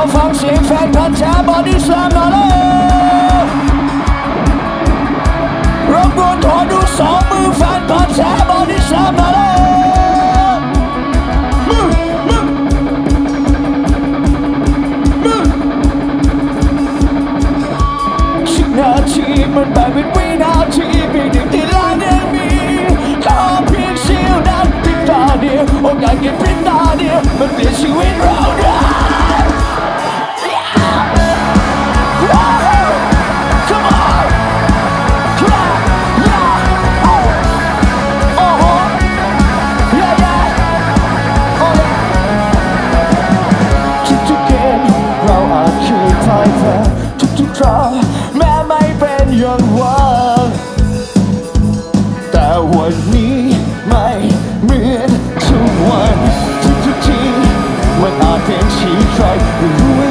เราฟังเสียงแฟนพันธ์แท้บอดี้สแลมหน่อยเลยรบกวนขอดูสองมือแฟนพันธ์แท้บอดี้สแลมหน่อยเลยนาทีมันไปเป็นวินาทีเป็นหนึ่งที่ล้านเอ็มีขอเพียงเสี้ยวนั้นพิตาเดียวโอกาสแค่พิตาเดียวมันเปลี่ยนชีวิตเรา รอแม้ไม่เป็นอย่างวังแต่วันนี้ไม่เหมือนทุกวันทุกทุกมันอาจเป็นชีวิตใครรู้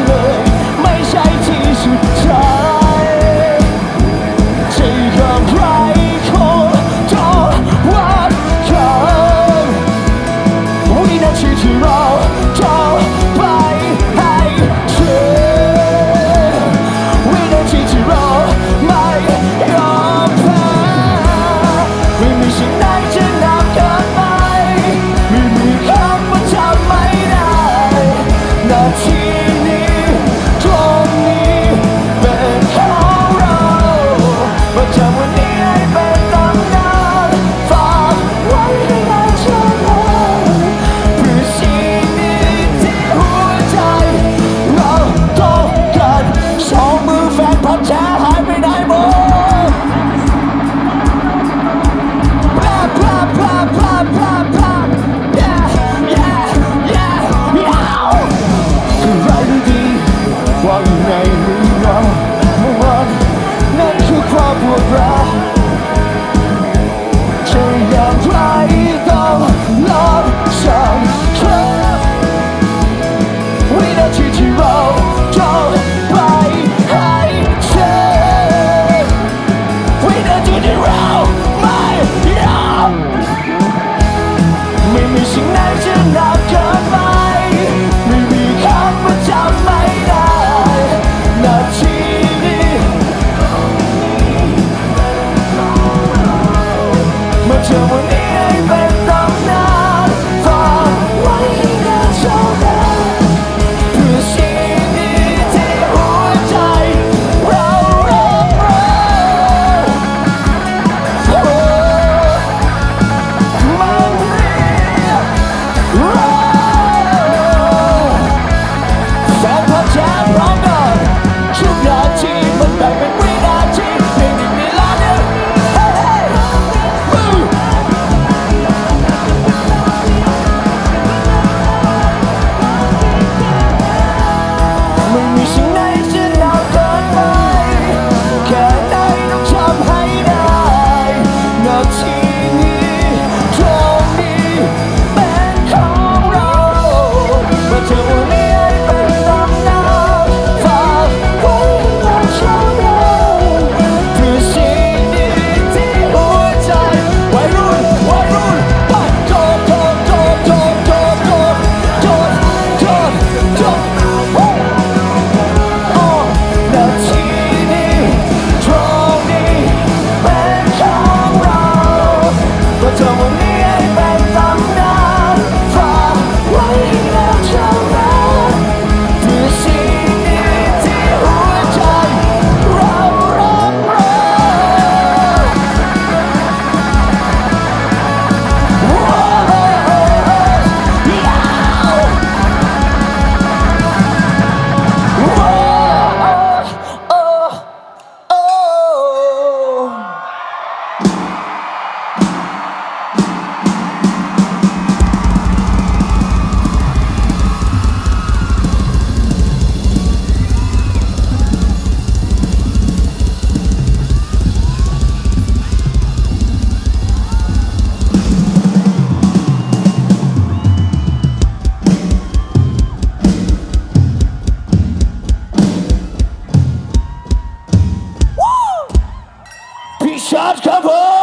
shots come covered.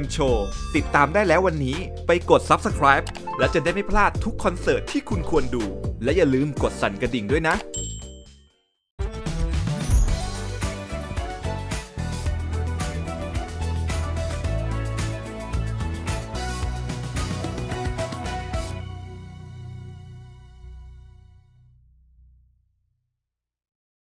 M Show ติดตามได้แล้ววันนี้ไปกด Subscribe และจะได้ไม่พลาดทุกคอนเสิร์ตที่คุณควรดู และอย่าลืมกดสั่นกระดิ่งด้วยนะ